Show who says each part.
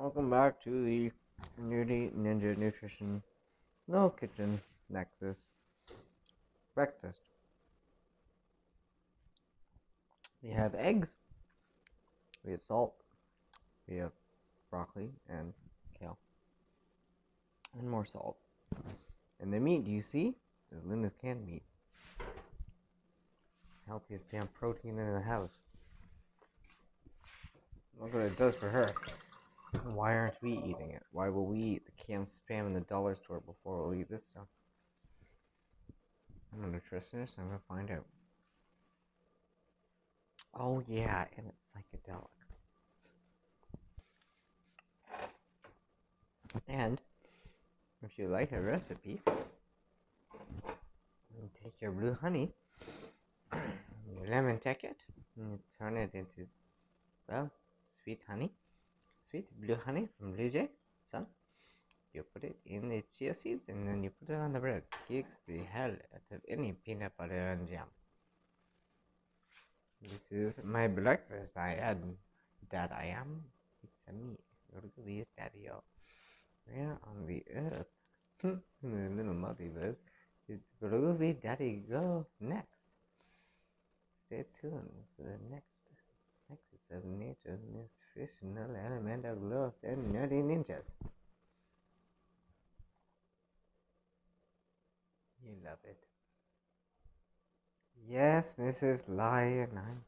Speaker 1: Welcome back to the Nerdy Ninja Nutrition No Kitchen Nexus Breakfast. We have eggs, we have salt, we have broccoli and kale, and more salt. And the meat, do you see? Is Linda's canned meat. Healthiest damn protein in the house. Look what it does for her. Why aren't we eating it? Why will we eat the canned spam in the dollar store before we'll eat this stuff? I'm a nutritionist. I'm gonna find out. Oh yeah, and it's psychedelic. And if you like a recipe, you take your blue honey, your lemon ticket, and you turn it into, well, sweet honey, sweet blue honey from Blue Jay, son. You put it in the chia seeds and then you put it on the bread. Kicks the hell out of any peanut butter and jam. This is my breakfast. I had that I am. It's a me. Really, daddy. Where on the earth? in the little multiverse. Did Groovy Daddy go next? Stay tuned for the next Nexus of Nature's nutritional element of growth and nerdy ninjas. You love it. Yes, Mrs. Lion, I'm